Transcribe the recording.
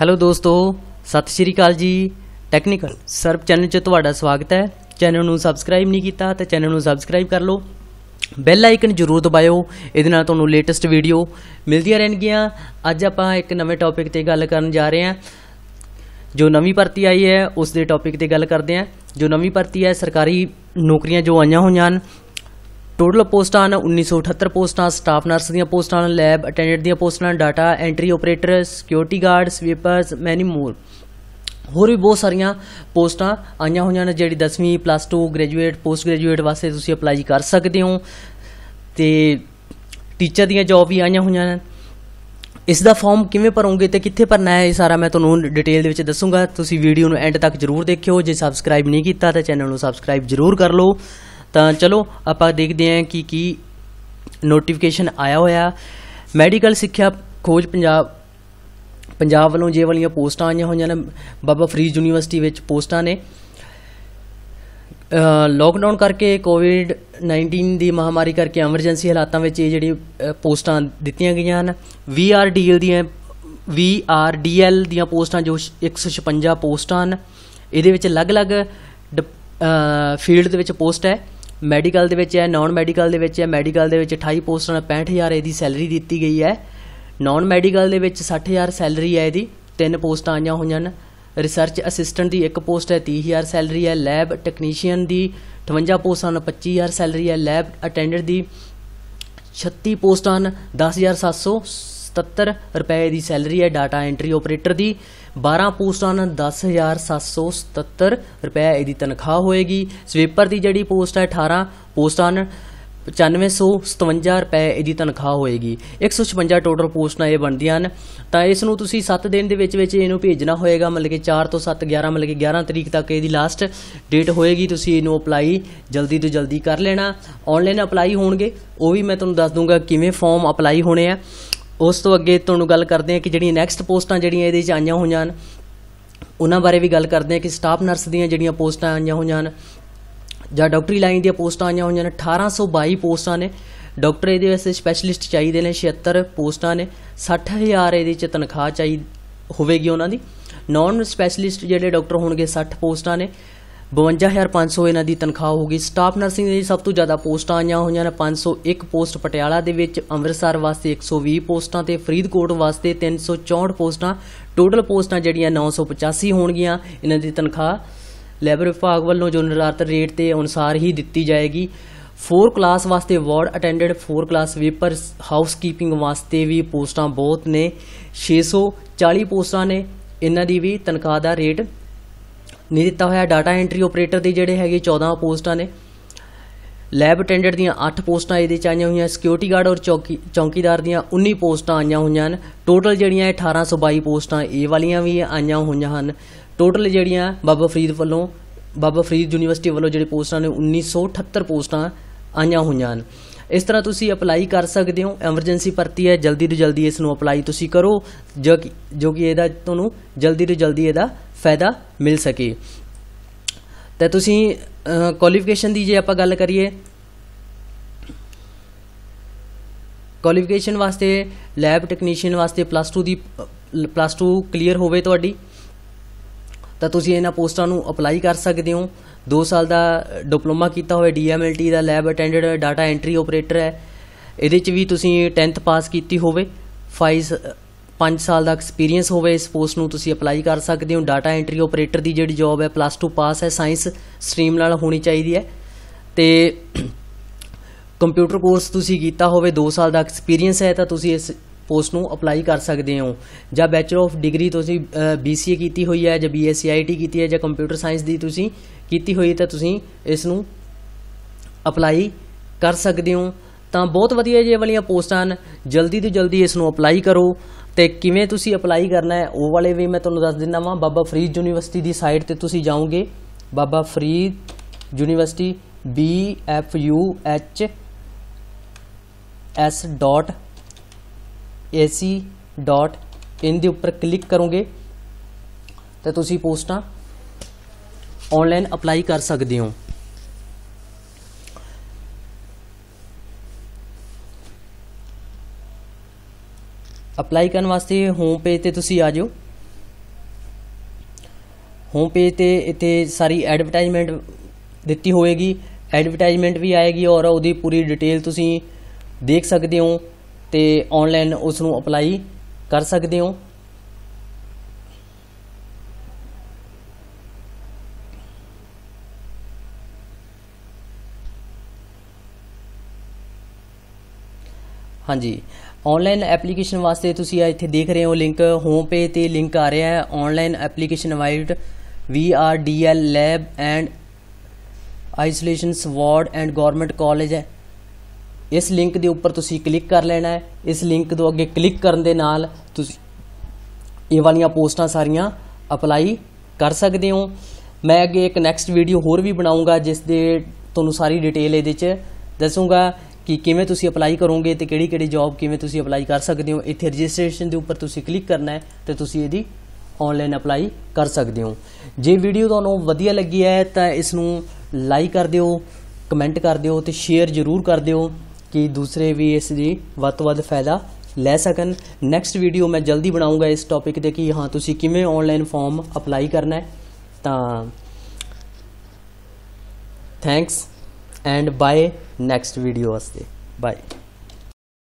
Hello ਦੋਸਤੋ, ਸਤਿ ਸ਼੍ਰੀ ਅਕਾਲ ਜੀ। ਟੈਕਨੀਕਲ ਸਰਬ ਚੈਨਲ 'ਚ ਤੁਹਾਡਾ ਸਵਾਗਤ ਹੈ। ਚੈਨਲ ਨੂੰ ਸਬਸਕ੍ਰਾਈਬ ਨਹੀਂ ਕੀਤਾ ਤਾਂ ਚੈਨਲ ਨੂੰ ਸਬਸਕ੍ਰਾਈਬ ਕਰ ਲਓ। ਬੈਲ ਆਈਕਨ ਜ਼ਰੂਰ ਦਬਾਇਓ। ਇਹਦੇ ਨਾਲ ਤੁਹਾਨੂੰ ਲੇਟੈਸਟ ਵੀਡੀਓ ਮਿਲਦੀਆਂ ਰਹਿਣਗੀਆਂ। ਅੱਜ ਆਪਾਂ ਇੱਕ ਨਵੇਂ ਟੌਪਿਕ ਤੇ ਗੱਲ ਕਰਨ ਜਾ ਰਹੇ ਹਾਂ। ਜੋ ਨਵੀਂ ਭਰਤੀ ਆਈ ਹੈ, ਉਸ ਦੇ ਟੌਪਿਕ ਤੇ ਗੱਲ ਕਰਦੇ ਹਾਂ। ਜੋ ਨਵੀਂ ਭਰਤੀ ਹੈ, ਸਰਕਾਰੀ ਨੌਕਰੀਆਂ ਜੋ ਆਈਆਂ ਹੋਈਆਂ ਹਨ ਟੋਟਲ ਪੋਸਟਾਂ ਹਨ 1978 ਪੋਸਟਾਂ ਸਟਾਫ ਨਰਸ ਦੀਆਂ ਪੋਸਟਾਂ ਹਨ ਲੈਬ ਅਟੈਂਡੈਂਟ ਦੀਆਂ ਪੋਸਟਾਂ data entry operator security guard sweepers many more ਹੋਰ ਵੀ ਬਹੁਤ ਸਾਰੀਆਂ ਪੋਸਟਾਂ ਆਈਆਂ ਹੋਈਆਂ ਨੇ, ਜਿਹੜੀ 10ਵੀਂ ਪਲੱਸ 2 ਗ੍ਰੈਜੂਏਟ ਪੋਸਟ ਗ੍ਰੈਜੂਏਟ ਵਾਸਤੇ ਤੁਸੀਂ ਅਪਲਾਈ ਕਰ ਸਕਦੇ ਹੋ। ਤੇ ਟੀਚਰ ਦੀਆਂ ਜੌਬ ਵੀ ਆਈਆਂ ਹੋਈਆਂ ਨੇ। ਇਸ ਦਾ ਫਾਰਮ ਕਿਵੇਂ ਭਰੋਗੇ ਤੇ ਕਿੱਥੇ ਭਰਨਾ ਹੈ, ਇਹ ਸਾਰਾ ਮੈਂ ਤੁਹਾਨੂੰ ਡਿਟੇਲ ਦੇ ਵਿੱਚ ਦੱਸੂਗਾ। ਤੁਸੀਂ ਵੀਡੀਓ ਨੂੰ ਐਂਡ ਤੱਕ ਜਰੂਰ ਦੇਖਿਓ। ਜੇ ਸਬਸਕ੍ਰਾਈਬ ਨਹੀਂ ਕੀਤਾ ਤਾਂ ਚੈਨਲ ਨੂੰ ਸਬਸਕ੍ਰਾਈਬ ਜਰੂਰ ਕਰ ਲਓ। ਤਾਂ ਚਲੋ, ਆਪਾਂ ਦੇਖਦੇ ਹਾਂ ਕਿ ਕੀ ਨੋਟੀਫਿਕੇਸ਼ਨ ਆਇਆ ਹੋਇਆ। ਮੈਡੀਕਲ ਸਿੱਖਿਆ ਖੋਜ ਪੰਜਾਬ ਪੰਜਾਬ ਵੱਲੋਂ ਜੇ ਵਾਲੀਆਂ ਪੋਸਟਾਂ ਆਈਆਂ ਹੋਈਆਂ ਨੇ, ਬਾਬਾ ਫਰੀਦ ਯੂਨੀਵਰਸਿਟੀ ਵਿੱਚ ਪੋਸਟਾਂ ਨੇ। ਲੋਕਡਾਊਨ ਕਰਕੇ ਕੋਵਿਡ 19 ਦੀ ਮਹਾਮਾਰੀ ਕਰਕੇ ਐਮਰਜੈਂਸੀ ਹਾਲਾਤਾਂ ਵਿੱਚ ਇਹ ਜਿਹੜੀ ਪੋਸਟਾਂ ਦਿੱਤੀਆਂ ਗਈਆਂ ਹਨ। ਵੀਆਰਡੀਐਲ ਦੀਆਂ ਵੀਆਰਡੀਐਲ ਦੀਆਂ ਪੋਸਟਾਂ ਜੋ 156 ਪੋਸਟਾਂ ਹਨ, ਇਹਦੇ ਵਿੱਚ ਅਲੱਗ-ਅਲੱਗ ਫੀਲਡ ਦੇ ਵਿੱਚ ਪੋਸਟ ਹੈ। ਮੈਡੀਕਲ ਦੇ ਵਿੱਚ ਹੈ ਨਾਨ ਮੈਡੀਕਲ ਦੇ ਵਿੱਚ ਹੈ ਮੈਡੀਕਲ ਦੇ ਵਿੱਚ 28 ਪੋਸਟਾਂ 65000 ਇਹਦੀ ਸੈਲਰੀ ਦਿੱਤੀ ਗਈ ਹੈ। ਨਾਨ ਮੈਡੀਕਲ ਦੇ ਵਿੱਚ 60000 ਸੈਲਰੀ ਹੈ ਇਹਦੀ, ਤਿੰਨ ਪੋਸਟਾਂ ਆਈਆਂ ਹੋਈਆਂ ਹਨ। ਰਿਸਰਚ ਅਸਿਸਟੈਂਟ ਦੀ ਇੱਕ ਪੋਸਟ ਹੈ 30000 ਸੈਲਰੀ ਹੈ। ਲੈਬ ਟੈਕਨੀਸ਼ੀਅਨ ਦੀ 58 ਪੋਸਟਾਂ ਹਨ 25000 ਸੈਲਰੀ ਹੈ। ਲੈਬ ਅਟੈਂਡੈਂਟ ਦੀ 36 ਪੋਸਟਾਂ ਹਨ 10777 ਰੁਪਏ ਦੀ ਸੈਲਰੀ ਹੈ ਡਾਟਾ ਐਂਟਰੀ ਆਪਰੇਟਰ ਦੀ। 12 ਪੋਸਟਾਂ ਹਨ 10777 ਰੁਪਏ ਇਹਦੀ ਤਨਖਾਹ ਹੋਏਗੀ। ਸਵੀਪਰ ਦੀ ਜਿਹੜੀ ਪੋਸਟ ਹੈ 18 ਪੋਸਟਾਂ ਹਨ 9557 ਰੁਪਏ ਇਹਦੀ ਤਨਖਾਹ ਹੋਏਗੀ। 156 ਟੋਟਲ ਪੋਸਟਾਂ ਇਹ ਬਣਦੀਆਂ ਹਨ। ਤਾਂ ਇਸ ਨੂੰ ਤੁਸੀਂ 7 ਦਿਨ ਦੇ ਵਿੱਚ ਵਿੱਚ ਇਹਨੂੰ ਭੇਜਣਾ ਹੋਏਗਾ, ਮਤਲਬ ਕਿ 4 ਤੋਂ 7 11 ਮਤਲਬ ਕਿ 11 ਤਰੀਕ ਤੱਕ ਇਹਦੀ ਲਾਸਟ ਡੇਟ ਹੋਏਗੀ। ਤੁਸੀਂ ਇਹਨੂੰ ਅਪਲਾਈ ਜਲਦੀ ਤੋਂ ਜਲਦੀ ਕਰ ਲੈਣਾ। ਆਨਲਾਈਨ ਅਪਲਾਈ ਹੋਣਗੇ। ਉਹ ਵੀ ਮੈਂ ਤੁਹਾਨੂੰ ਦੱਸ ਦੂੰਗਾ ਕਿਵੇਂ ਫਾਰਮ ਅਪਲਾਈ ਹੋਣੇ ਆ। ਉਸ ਤੋਂ ਅੱਗੇ ਤੁਹਾਨੂੰ ਗੱਲ ਕਰਦੇ ਹਾਂ ਕਿ ਜਿਹੜੀਆਂ ਨੈਕਸਟ ਪੋਸਟਾਂ ਜਿਹੜੀਆਂ ਇਹਦੇ ਵਿੱਚ ਆਈਆਂ ਹੋਈਆਂ ਹਨ, ਉਹਨਾਂ ਬਾਰੇ ਵੀ ਗੱਲ ਕਰਦੇ ਹਾਂ ਕਿ ਸਟਾਫ ਨਰਸ ਦੀਆਂ ਜਿਹੜੀਆਂ ਪੋਸਟਾਂ ਆਈਆਂ ਹੋਈਆਂ ਹਨ, ਜਾਂ ਡਾਕਟਰੀ ਲਾਈਨ ਦੀਆਂ ਪੋਸਟਾਂ ਆਈਆਂ ਹੋਈਆਂ ਨੇ 1822 ਪੋਸਟਾਂ ਨੇ। ਡਾਕਟਰ ਇਹਦੇ ਵਾਸਤੇ ਸਪੈਸ਼ਲਿਸਟ ਚਾਹੀਦੇ ਨੇ 76 ਪੋਸਟਾਂ ਨੇ 60000 ਇਹਦੇ ਚ ਤਨਖਾਹ ਚਾਹੀ ਹੋਵੇਗੀ ਉਹਨਾਂ ਦੀ। ਨਾਨ ਸਪੈਸ਼ਲਿਸਟ ਜਿਹੜੇ ਡਾਕਟਰ ਹੋਣਗੇ 60 ਪੋਸਟਾਂ ਨੇ। 52500 ਇਹਨਾਂ ਦੀ ਤਨਖਾਹ ਹੋਗੀ ਸਟਾਫ ਨਰਸਿੰਗ ਦੀ ਸਭ ਤੋਂ ਜ਼ਿਆਦਾ ਪੋਸਟਾਂ ਆਈਆਂ ਹੋਈਆਂ ਨੇ। 501 ਪੋਸਟ ਪਟਿਆਲਾ ਦੇ ਵਿੱਚ, ਅੰਮ੍ਰਿਤਸਰ ਵਾਸਤੇ 120 ਪੋਸਟਾਂ ਤੇ ਫਰੀਦਕੋਟ ਵਾਸਤੇ 364 ਪੋਸਟਾਂ। ਟੋਟਲ ਪੋਸਟਾਂ ਜਿਹੜੀਆਂ 985 ਹੋਣਗੀਆਂ। ਇਹਨਾਂ ਦੀ ਤਨਖਾਹ ਲੈਬਰ ਵਿਭਾਗ ਵੱਲੋਂ ਜੋ ਨਿਰਧਾਰਤ ਰੇਟ ਦੇ ਅਨੁਸਾਰ ਹੀ ਦਿੱਤੀ ਜਾਏਗੀ। 4 ਕਲਾਸ ਵਾਸਤੇ ਵਾਰਡ ਅਟੈਂਡੈਂਟ 4 ਕਲਾਸ ਵੇਪਰ ਹਾਊਸਕੀਪਿੰਗ ਵਾਸਤੇ ਵੀ ਪੋਸਟਾਂ ਬਹੁਤ ਨੇ। 640 ਪੋਸਟਾਂ ਨੇ। ਇਹਨਾਂ ਦੀ ਵੀ ਤਨਖਾਹ ਦਾ ਰੇਟ ਨਹੀਂ ਦਿੱਤਾ ਹੋਇਆ। ਡਾਟਾ ਐਂਟਰੀ ਆਪਰੇਟਰ ਦੇ ਜਿਹੜੇ ਹੈਗੇ 14 ਪੋਸਟਾਂ ਨੇ। ਲੈਬ ਅਟੈਂਡੈਂਟ ਦੀਆਂ 8 ਪੋਸਟਾਂ ਇਹਦੇ ਚ ਆਈਆਂ ਹੋਈਆਂ। ਸਿਕਿਉਰਿਟੀ ਗਾਰਡ ਔਰ ਚੌਕੀ ਚੌਕੀਦਾਰ ਦੀਆਂ 19 ਪੋਸਟਾਂ ਆਈਆਂ ਹੋਈਆਂ ਹਨ। ਟੋਟਲ ਜਿਹੜੀਆਂ ਇਹ 1822 ਪੋਸਟਾਂ, ਇਹ ਵਾਲੀਆਂ ਵੀ ਆਈਆਂ ਹੋਈਆਂ ਹਨ। ਟੋਟਲ ਜਿਹੜੀਆਂ ਬਾਬਾ ਫਰੀਦ ਵੱਲੋਂ ਬਾਬਾ ਫਰੀਦ ਯੂਨੀਵਰਸਿਟੀ ਵੱਲੋਂ ਜਿਹੜੇ ਪੋਸਟਾਂ ਨੇ 1978 ਪੋਸਟਾਂ ਆਈਆਂ ਹੋਈਆਂ ਹਨ। ਇਸ ਤਰ੍ਹਾਂ ਤੁਸੀਂ ਅਪਲਾਈ ਕਰ ਸਕਦੇ ਹੋ। ਐਮਰਜੈਂਸੀ ਭਰਤੀ ਹੈ। ਜਲਦੀ ਤੋਂ ਜਲਦੀ ਇਸ ਨੂੰ ਅਪਲਾਈ ਤੁਸੀਂ ਕਰੋ। ਜੋ ਕਿ ਜੋ ਕਿ ਇਹਦਾ ਤੁਹਾਨੂੰ ਜਲਦੀ ਤੋਂ ਜਲਦੀ ਇਹਦਾ ਫਾਇਦਾ ਮਿਲ ਸਕੇ। ਤਾਂ ਤੁਸੀਂ ਕੁਆਲੀਫਿਕੇਸ਼ਨ ਦੀ ਜੇ ਆਪਾਂ ਗੱਲ ਕਰੀਏ ਕੁਆਲੀਫਿਕੇਸ਼ਨ ਵਾਸਤੇ ਲੈਬ ਟੈਕਨੀਸ਼ੀਅਨ ਵਾਸਤੇ ਪਲੱਸ 2 ਦੀ ਪਲੱਸ 2 ਕਲੀਅਰ ਹੋਵੇ ਤੁਹਾਡੀ, ਤਾਂ ਤੁਸੀਂ ਇਹਨਾਂ ਪੋਸਟਾਂ ਨੂੰ ਅਪਲਾਈ ਕਰ ਸਕਦੇ ਹੋ। 2 ਸਾਲ ਦਾ ਡਿਪਲੋਮਾ ਕੀਤਾ ਹੋਵੇ ਡੀਐਮਐਲਟੀ ਦਾ lab attendant data entry operator ਹੈ। ਇਹਦੇ 'ਚ ਵੀ ਤੁਸੀਂ 10th ਪਾਸ ਕੀਤੀ ਹੋਵੇ। 5 5 ਸਾਲ ਦਾ ਐਕਸਪੀਰੀਅੰਸ ਹੋਵੇ, ਇਸ ਪੋਸਟ ਨੂੰ ਤੁਸੀਂ ਅਪਲਾਈ ਕਰ ਸਕਦੇ ਹੋ। ਡਾਟਾ ਐਂਟਰੀ ਆਪਰੇਟਰ ਦੀ ਜਿਹੜੀ ਜੌਬ ਹੈ ਪਲੱਸ 2 ਪਾਸ ਹੈ। ਸਾਇੰਸ ਸਟਰੀਮ ਨਾਲ ਹੋਣੀ ਚਾਹੀਦੀ ਹੈ। ਤੇ ਕੰਪਿਊਟਰ ਕੋਰਸ ਤੁਸੀਂ ਕੀਤਾ ਹੋਵੇ 2 ਸਾਲ ਦਾ ਐਕਸਪੀਰੀਅੰਸ ਹੈ, ਤਾਂ ਤੁਸੀਂ ਇਸ ਪੋਸਟ ਨੂੰ ਅਪਲਾਈ ਕਰ ਸਕਦੇ ਹੋ। ਜਾਂ ਬੈਚਲਰ ਆਫ ਡਿਗਰੀ ਤੁਸੀਂ BCA ਕੀਤੀ ਹੋਈ ਹੈ, ਜਾਂ BSc IT ਕੀਤੀ ਹੈ, ਜਾਂ ਕੰਪਿਊਟਰ ਸਾਇੰਸ ਦੀ ਤੁਸੀਂ ਕੀਤੀ ਹੋਈ, ਤਾਂ ਤੁਸੀਂ ਇਸ ਨੂੰ ਅਪਲਾਈ ਕਰ ਸਕਦੇ ਹੋ। ਤਾਂ ਬਹੁਤ ਵਧੀਆ ਜੇ ਵਾਲੀਆਂ ਪੋਸਟਾਂ ਹਨ। ਜਲਦੀ ਤੋਂ ਜਲਦੀ ਇਸ ਨੂੰ ਅਪਲਾਈ ਕਰੋ। ਤੇ ਕਿਵੇਂ ਤੁਸੀਂ ਅਪਲਾਈ ਕਰਨਾ ਹੈ, ਉਹ ਵਾਲੇ ਵੀ ਮੈਂ ਤੁਹਾਨੂੰ ਦੱਸ ਦਿੰਦਾ ਵਾਂ। ਬਾਬਾ ਫਰੀਦ ਯੂਨੀਵਰਸਿਟੀ ਦੀ ਸਾਈਟ ਤੇ ਤੁਸੀਂ ਜਾਓਗੇ। Baba Farid university, B F U H S dot AC dot in ਦੇ ਉੱਪਰ ਕਲਿੱਕ ਕਰੋਗੇ, ਤਾਂ ਤੁਸੀਂ ਪੋਸਟਾਂ ਆਨਲਾਈਨ ਅਪਲਾਈ ਕਰ ਸਕਦੇ ਹੋ। ਅਪਲਾਈ ਕਰਨ ਵਾਸਤੇ ਹੋਮ ਪੇਜ ਤੇ ਤੁਸੀਂ ਆ ਜਾਓ। ਹੋਮ ਪੇਜ ਤੇ ਇੱਥੇ ਸਾਰੀ ਐਡਵਰਟਾਈਜ਼ਮੈਂਟ ਦਿੱਤੀ ਹੋਏਗੀ। ਐਡਵਰਟਾਈਜ਼ਮੈਂਟ ਵੀ ਆਏਗੀ ਔਰ ਉਹਦੀ ਪੂਰੀ ਡਿਟੇਲ ਤੁਸੀਂ ਦੇਖ ਸਕਦੇ ਹੋ ਤੇ ਆਨਲਾਈਨ ਉਸ ਨੂੰ ਅਪਲਾਈ ਕਰ ਸਕਦੇ ਹੋ। ਹਾਂਜੀ। ਆਨਲਾਈਨ ਐਪਲੀਕੇਸ਼ਨ ਵਾਸਤੇ ਤੁਸੀਂ ਇੱਥੇ ਦੇਖ ਰਹੇ ਹੋ ਲਿੰਕ ਹੋਮ ਪੇਜ ਤੇ ਲਿੰਕ ਆ ਰਿਹਾ ਹੈ। Online application vide VRDL lab and isolation ward and government college ਹੈ। ਇਸ ਲਿੰਕ ਦੇ ਉੱਪਰ ਤੁਸੀਂ ਕਲਿੱਕ ਕਰ ਲੈਣਾ ਹੈ। ਇਸ ਲਿੰਕ ਤੋਂ ਅੱਗੇ ਕਲਿੱਕ ਕਰਨ ਦੇ ਨਾਲ ਤੁਸੀਂ ਇਹ ਵਾਲੀਆਂ ਪੋਸਟਾਂ ਸਾਰੀਆਂ ਅਪਲਾਈ ਕਰ ਸਕਦੇ ਹੋ। ਮੈਂ ਅੱਗੇ ਇੱਕ ਨੈਕਸਟ ਵੀਡੀਓ ਹੋਰ ਵੀ ਬਣਾਉਂਗਾ, ਜਿਸ ਦੇ ਤੁਹਾਨੂੰ ਸਾਰੀ ਡਿਟੇਲ ਇਹਦੇ 'ਚ ਦੱਸੂਗਾ। ਕਿ ਕਿਵੇਂ ਤੁਸੀਂ ਅਪਲਾਈ ਕਰੋਗੇ ਤੇ ਕਿਹੜੀ ਕਿਹੜੀ ਜੌਬ ਕਿਵੇਂ ਤੁਸੀਂ ਅਪਲਾਈ ਕਰ ਸਕਦੇ ਹੋ। ਇੱਥੇ ਰਜਿਸਟ੍ਰੇਸ਼ਨ ਦੇ ਉੱਪਰ ਤੁਸੀਂ ਕਲਿੱਕ ਕਰਨਾ ਹੈ ਤੇ ਤੁਸੀਂ ਇਹਦੀ ਆਨਲਾਈਨ ਅਪਲਾਈ ਕਰ ਸਕਦੇ ਹੋ। ਜੇ ਵੀਡੀਓ ਤੁਹਾਨੂੰ ਵਧੀਆ ਲੱਗੀ ਹੈ ਤਾਂ ਇਸ ਨੂੰ ਲਾਈਕ ਕਰ ਦਿਓ ਕਮੈਂਟ ਕਰ ਦਿਓ ਤੇ ਸ਼ੇਅਰ ਜ਼ਰੂਰ ਕਰ ਦਿਓ ਕਿ ਦੂਸਰੇ ਵੀ ਇਸ ਦੀ ਵੱਧ ਤੋਂ ਵੱਧ ਫਾਇਦਾ ਲੈ ਸਕਣ। ਨੈਕਸਟ ਵੀਡੀਓ ਮੈਂ ਜਲਦੀ ਬਣਾਉਂਗਾ ਇਸ ਟੌਪਿਕ ਤੇ ਕਿ ਹਾਂ, ਤੁਸੀਂ ਕਿਵੇਂ ਆਨਲਾਈਨ ਫਾਰਮ ਅਪਲਾਈ ਕਰਨਾ ਹੈ। ਤਾਂ thanks and bye next video ਵਾਸਤੇ ਬਾਏ